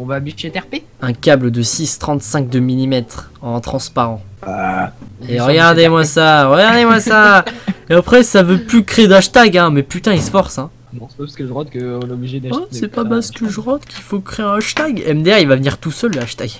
On va bicher TRP Un câble de 6,35 de mm en transparent. Ah. Et regardez-moi ça, regardez-moi ça Et après, ça veut plus créer d'hashtag, hein, mais putain, il se force, hein. Non, c'est pas parce que je rote qu'on est obligé d'acheter. Oh, c'est pas parce que je rote qu'il faut créer un hashtag. MDR, il va venir tout seul, le hashtag.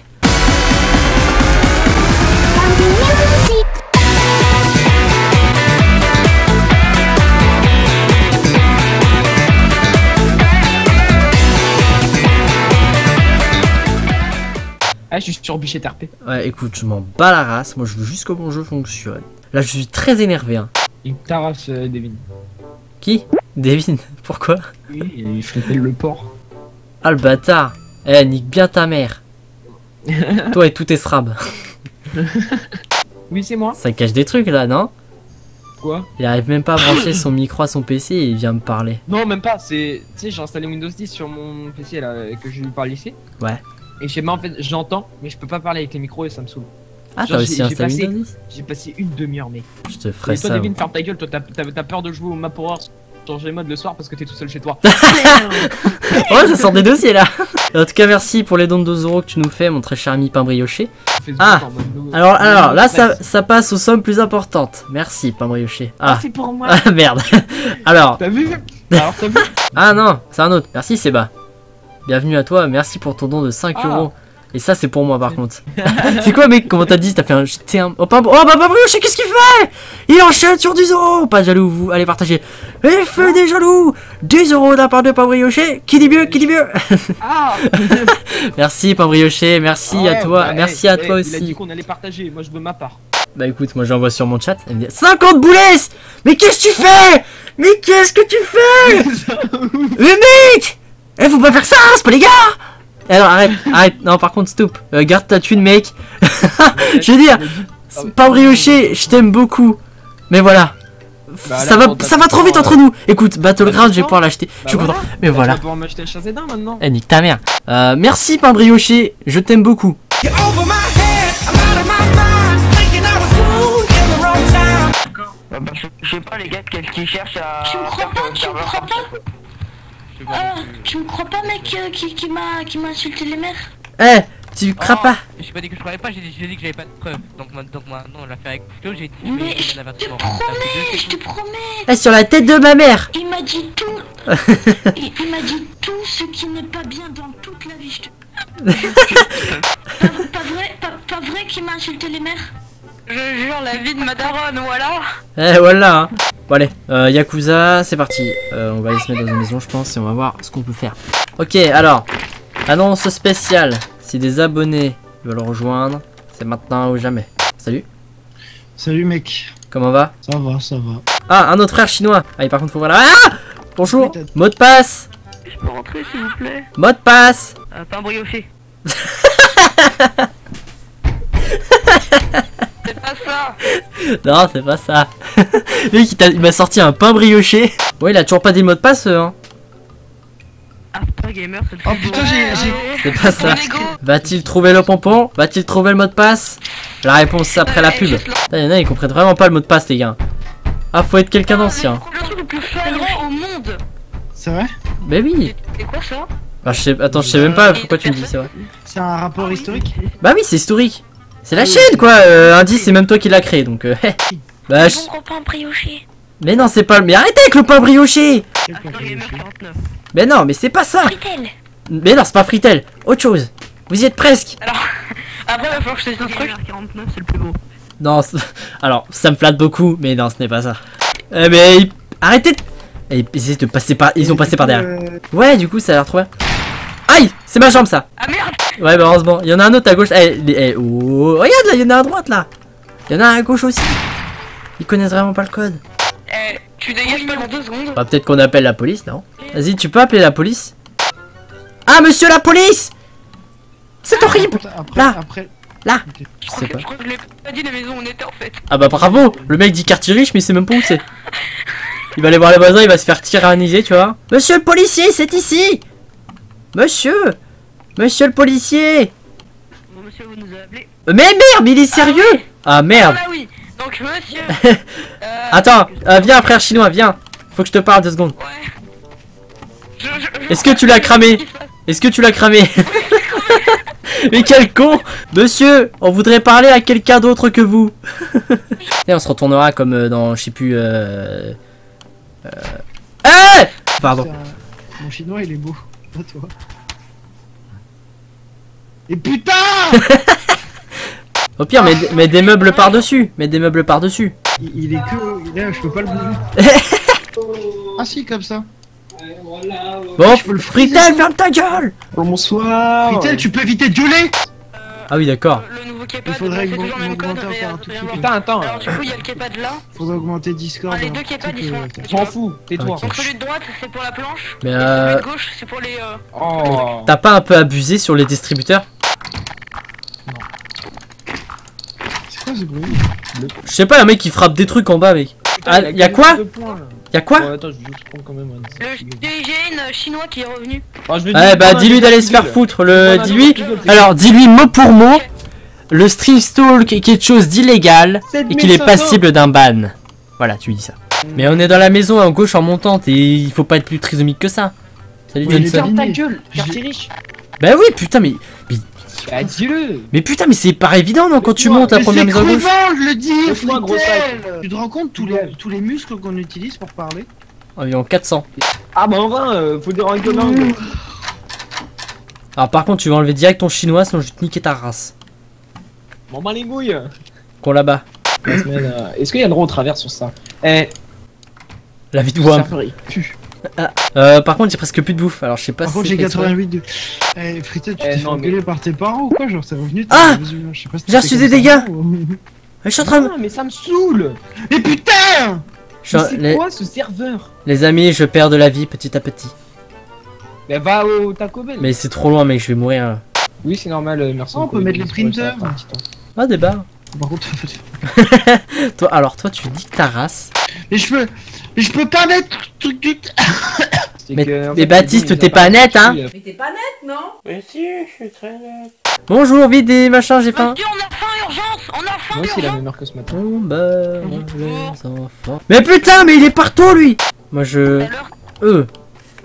Ah, je suis sur bicher TRP. Ouais, écoute, je m'en bats la race. Moi, je veux juste que mon jeu fonctionne. Là, je suis très énervé, hein. Il me tarasse, euh, Devin. Qui? Devin Pourquoi? Oui, il frottait le porc. Ah, le bâtard Eh, nique bien ta mère. Toi et tous tes srabs. Oui, c'est moi. Ça cache des trucs, là, non? Quoi? Il arrive même pas à brancher son micro à son PC et il vient me parler. Non, même pas. C'est. Tu sais, j'ai installé Windows 10 sur mon PC là, que je lui parle ici. Ouais. Et je sais pas, en fait, j'entends, mais je peux pas parler avec les micros et ça me saoule. Ah, t'as j'ai- aussi j'ai installé passé- Windows 10 J'ai passé une demi-heure, mec. Je te ferai Et toi, ça. Devin, ferme ta gueule. Toi, t'as t'as- t'as peur de jouer au map horror sur Gmod le soir parce que t'es tout seul chez toi. Oh, ça sort des dossiers là En tout cas, merci pour les dons de 2 euros que tu nous fais, mon très cher ami pain brioché. Ah. nous- Alors, alors là, ça, ça passe aux sommes plus importantes. Merci, pain brioché. Ah, Ah, c'est pour moi. ah merde. Alors, T'as vu? Alors, t'as vu? Ah non, c'est un autre. Merci, Seba. Bienvenue à toi, merci pour ton don de 5 Ah. euros. Et ça, c'est pour moi par contre. c'est quoi, mec Comment t'as dit T'as fait un. Oh, pain... oh bah, pain brioché, qu'est-ce qu'il fait Il enchaîne sur 10 euros Pas jaloux, vous. Allez, partagez. Et feu des jaloux 10 euros d'un part de pain brioché. Qui dit mieux Qui dit mieux Ah Merci, pain brioché. Merci Ah à ouais, toi. bah, merci eh, à eh, toi Il a dit aussi. qu'on allait partager. Moi, je veux ma part. Bah écoute, moi j'envoie sur mon chat. Elle me dit 50 boulettes Mais qu'est-ce que tu fais? Mais qu'est-ce que tu fais? Mais mec Eh faut pas faire ça, c'est pas les gars Alors arrête, arrête, non par contre stop, Euh, garde ta thune mec. Je veux dire, pas brioché, je t'aime beaucoup. Mais voilà. Bah, ça va, ça va trop vite entre nous. Écoute, Battleground, je vais Bah, pouvoir l'acheter. Je suis Bah, content. Mais voilà. Tu vas pouvoir m'acheter le maintenant. Eh nique ta mère. Euh, merci pain brioché, je t'aime beaucoup. Bah, je, sais pas les gars quel qui cherchent à. Tu me crois pas, tu me crois pas? Ah, tu me crois pas, mec, euh, qui, qui m'a qui m'a insulté les mères? Eh, tu crains Oh, pas? J'ai pas dit que je croyais pas, j'ai dit, j'ai dit que j'avais pas de preuves. Donc, moi- donc maintenant on l'a fait avec couteau, j'ai dit Mais je te promets, je te secondes. promets. Eh, sur la tête de ma mère Il m'a dit tout. il il m'a dit tout ce qui n'est pas bien dans toute la vie. Je te... pas, pas vrai, pas, pas vrai qu'il m'a insulté les mères? Je jure la vie de ma daronne, voilà. Eh voilà hein. Bon allez, euh, Yakuza, c'est parti. Euh, on va aller se mettre dans une maison je pense et on va voir ce qu'on peut faire. Ok alors, annonce spéciale. Si des abonnés veulent rejoindre, c'est maintenant ou jamais. Salut, Salut mec, comment va? Ça va, ça va. Ah, un autre frère chinois. Ah, et par contre faut voir là. Ah Bonjour, mot de passe, Je peux rentrer s'il vous plaît? Mot de passe. Un pain brioché. C'est pas ça Non, c'est pas ça. Lui qui t'a- il m'a sorti un pain brioché. Ouais, il a toujours pas dit le mot de passe, eux, hein. After Gamer, c'est le Oh putain, j'ai- j'ai- C'est pas ça. Va-t-il trouver le pompon? Va-t-il trouver le mot de passe? La réponse c'est après la pub. Putain, y'en a, ils comprennent vraiment pas le mot de passe, les gars. Ah, faut être quelqu'un d'ancien. Au monde C'est vrai? Mais oui. C'est quoi ça? Bah, je sais, attends, je sais même pas pourquoi tu me dis ça. Ouais. C'est un rapport historique? Bah oui, c'est historique. C'est la chaîne, quoi. Euh, indice, c'est même toi qui l'as créé, donc. Euh, bah, je- mais non, c'est pas. le- Mais arrêtez avec le pain brioché. Quel After papier Gamer dessus 49. Mais non, mais c'est pas ça. Fritel. Mais non, c'est pas Fritel. Autre chose. Vous y êtes presque. Alors, après, il va falloir que je te dise un truc. 49, c'est le plus beau. Non, c'est- alors ça me flatte beaucoup, mais non, ce n'est pas ça. Eh mais ils- arrêtez de... Eh, Ils essaient de passer par... Ils ont passé par derrière. Euh, Ouais, du coup, ça a l'air trop bien. Aïe C'est ma jambe, ça Ah merde Ouais, bah heureusement. Il y en a un autre à gauche. Eh, les- eh, oh, regarde, là, il y en a à droite, là. Il y en a un à gauche aussi. Ils connaissent vraiment pas le code. Eh, tu dégages pas dans deux secondes Bah, peut-être qu'on appelle la police, non? Vas-y, tu peux appeler la police? Ah, monsieur la police C'est horrible Après, Là. après. Là. Je sais crois pas. que- je crois que je l'ai pas dit la maison où on était en fait. Ah bah bravo Le mec dit quartier riche mais il sait même pas où c'est. Il va aller voir les voisins, il va se faire tyranniser, tu vois. Monsieur le policier, c'est ici Monsieur Monsieur le policier Bon, monsieur, vous nous avez appelé. Euh, Mais merde, mais il est sérieux Ah Ah merde là oui Donc, monsieur euh, Attends, euh, viens frère chinois, viens Faut que je te parle deux secondes. Ouais. Est-ce que tu l'as cramé Est-ce que tu l'as cramé Mais quel con Monsieur, on voudrait parler à quelqu'un d'autre que vous. Et on se retournera comme euh, dans, je sais plus... Euh... euh... Eh Pardon. Mon chinois il est beau. Pas toi. Et putain Au pire, mets, mets des meubles par-dessus. Mets des meubles par-dessus. il, il est que. Il est, je peux pas le bouger. ah si, comme ça. Bon, Je peux le Fritel, ferme ta gueule Bonsoir. Fritel, tu peux éviter de gueuler Ah oui, d'accord. Le nouveau keypad, Il faudrait augmenter- encore un euh, tout. Putain, attends. Alors du coup, il y a le keypad là. Faudrait augmenter Discord. Ah, les un deux peu, ils sont- euh, Je m'en fous, tais-toi. Donc celui de droite, c'est pour la planche. Mais et euh... celui de gauche, c'est pour les... euh, Oh. T'as pas un peu abusé sur les distributeurs? Je sais pas, un mec qui frappe des trucs en bas, mec. Ah, il y a quoi. Y'a quoi Ouais, attends, je vais juste prendre quand même un. Le chinois qui est revenu. Ah, je vais dire- bah dis-lui d'aller se faire foutre, le non, dis-lui. non, non, non, Alors dis-lui mot pour mot, le stream stalk est quelque chose d'illégal et qu'il est 7500. passible d'un ban. Voilà, tu lui dis ça. Mais on est dans la maison en gauche en montante et il faut pas être plus trisomique que ça. Salut Ouais, Johnson. Ferme ta gueule, riche. Bah oui, putain, mais Bah, dis-le. mais putain, mais c'est pas évident non quand tu montes la première c'est maison gauche. je le dis Tu te rends compte tous les, tous les muscles qu'on utilise pour parler Environ 400. Ah, bah, en vain, euh, faut dire en économie. Alors par contre, tu vas enlever direct ton chinois sinon je vais te niquer ta race. M'en bats les couilles. Qu'on là-bas. Euh, Est-ce qu'il y a le droit au travers sur ça? Eh, La vie de ça Wam. Euh, par contre, j'ai presque plus de bouffe. Alors je sais pas Par si contre, c'est j'ai fait exprès. 88 de. Eh, tu Eh, t'es fait mais- par tes parents ou quoi Genre, c'est revenu t'es Ah revenu, je sais pas si J'ai t'es reçu des dégâts. ou- Je suis en train de... Ah, mais ça me saoule. Mais putain je suis Mais en- C'est les... quoi ce serveur les amis, je perds de la vie petit à petit. Bah, va au Taco Bell. Mais c'est trop loin, mec, je vais mourir. Oui, c'est normal, euh, merci. Oh, on peut mettre mais petit temps. Ah, des barres. Par contre, Toi, alors toi, tu niques ta race. mais je peux. Mais je peux pas mettre truc du. Mais- que, en mais fait, Baptiste, les gens, t'es pas net, hein euh, Bonjour, vite des machins, j'ai faim. Monsieur, on a faim, urgence On a faim, Moi aussi, la urgence même heure que ce matin. On meurt, les enfants. Mais putain, mais il est partout, lui Moi, je... Euh.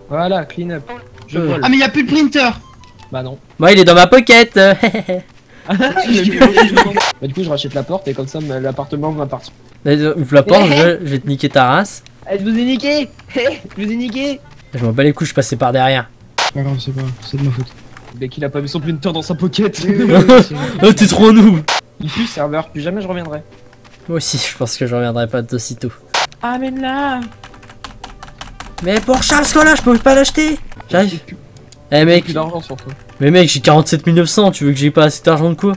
Voilà, clean up. Je Euh. vole. Ah, mais y a plus de printer Bah non. Moi, il est dans ma pocket. bah du coup, je rachète la porte et comme ça, l'appartement m'appartient. Ouvre la porte, je, je vais te niquer ta race. Eh, je vous ai niqué Je vous ai niqué Je m'en bats les couilles, je passais par derrière. Pas grave, c'est pas. C'est de ma faute. Dès qu'il a pas mis son printer dans sa pocket. oh, t'es trop noob Il pue serveur, plus jamais je reviendrai. Moi aussi, je pense que je reviendrai pas d'aussitôt. Amène-la Mais pour Charles Colin, je peux pas l'acheter J'arrive. Eh mec, Plus d'argent surtout. Mais mec, j'ai 47 900, tu veux que j'ai pas assez d'argent de quoi?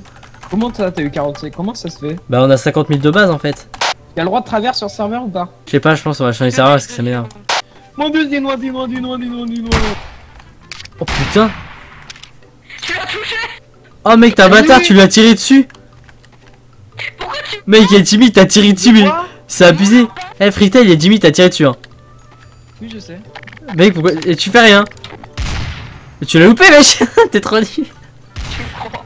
Comment t'as t'as eu 45 Comment ça se fait? Bah on a 50 000 de base en fait. Y'a le droit de travers sur serveur ou pas? Je sais pas, je pense qu'on va changer de serveur parce que ça m'énerve. Mon dieu, dis-moi, dis-moi, dis-moi, dis-moi, dis-moi Oh putain. Tu l'as touché? Oh mec, t'es un Oui, bâtard, tu lui as tiré dessus. Pourquoi tu... Mec, il est timide, t'as tiré dessus, mais c'est abusé. Eh Frita, il est timide, t'as tiré dessus hein. Oui, je sais. Mec, pourquoi et tu fais rien Mais tu l'as loupé, mec. T'es trop nul. Tu me crois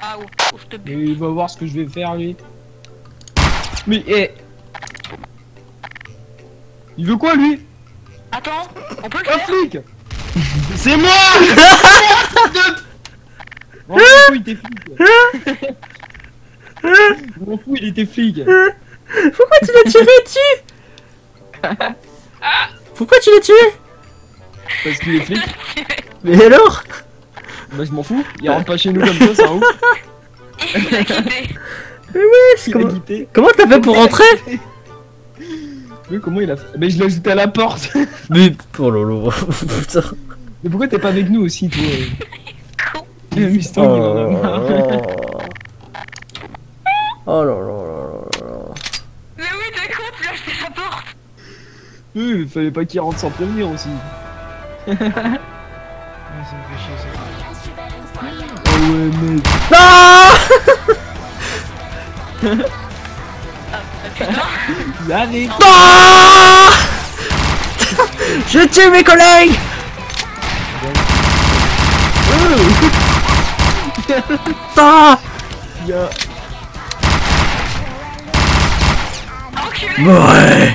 Ah, ouf, ouf, je te Mais il va voir ce que je vais faire lui. Mais eh. Il veut quoi lui? Attends, on peut le Un faire flic. C'est moi! Oh, m'en fous, il était flic. Je m'en fous, il était flic. Pourquoi tu l'as tiré dessus? Pourquoi tu l'as tué Parce qu'il est flic. Mais alors Bah je m'en fous. Il rentre pas chez nous comme ça, c'est un ouf. Il a quitté. Il a Comment quitté. comment t'as fait pour rentrer Mais comment il a fait Mais je l'ai ajouté à la porte. Mais... Oh lolo Putain Mais pourquoi t'es pas avec nous aussi toi il en a marre. Oh là là là là là Mais oui, t'es con, tu l'as acheté sa porte Mais fallait pas qu'il rentre sans prévenir aussi. Ouais, ça me fait chier, ça. Oh ouais mec. Ah Arrête Ah Je tue mes collègues Ah Il Ouais